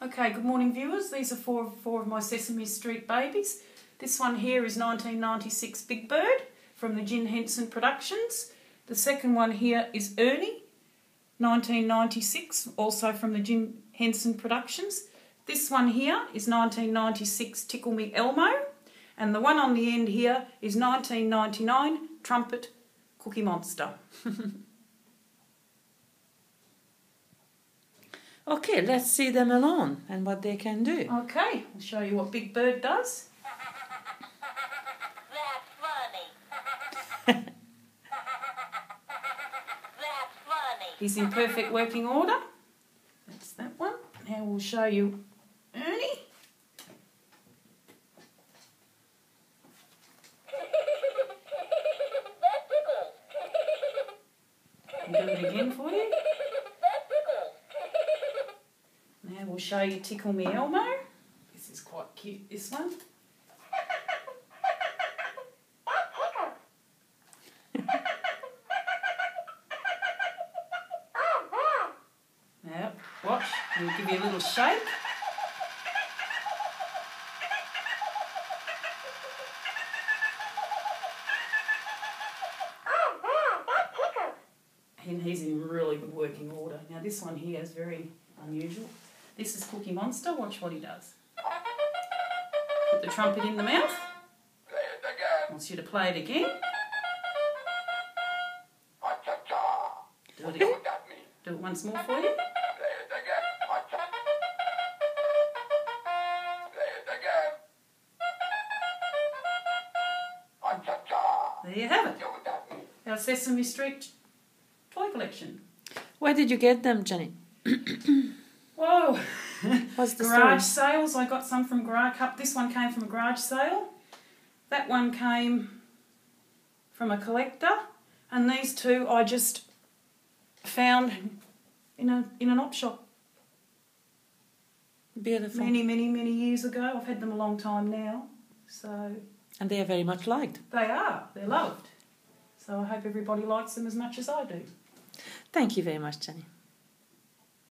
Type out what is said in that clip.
Okay, good morning viewers. These are four, four of my Sesame Street babies. This one here is 1996 Big Bird from the Jim Henson Productions. The second one here is Ernie, 1996, also from the Jim Henson Productions. This one here is 1996 Tickle Me Elmo. And the one on the end here is 1999 Trumpet Cookie Monster. Okay, let's see them alone and what they can do. Okay, I'll show you what Big Bird does. That's funny. That's funny. He's in perfect working order. That's that one. Now we'll show you Ernie. that. I'll do it again for you. that tickles. We'll show you Tickle Me Elmo. This is quite cute, this one. Now, watch. We'll give you a little shake. And he's in really good working order. Now this one here is very unusual. This is Cookie Monster. Watch what he does. Put the trumpet in the mouth. Wants you to play it again. Do it again. Do it once more for you. There you have it. Our Sesame Street toy collection. Where did you get them, Jenny? Whoa! What's the garage story? sales. I got some from garage. Cup. This one came from a garage sale. That one came from a collector, and these two I just found in a in an op shop Beautiful. many many many years ago. I've had them a long time now, so And they are very much liked. they are they're loved. So I hope everybody likes them as much as I do. Thank you very much, Jenny.